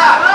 야!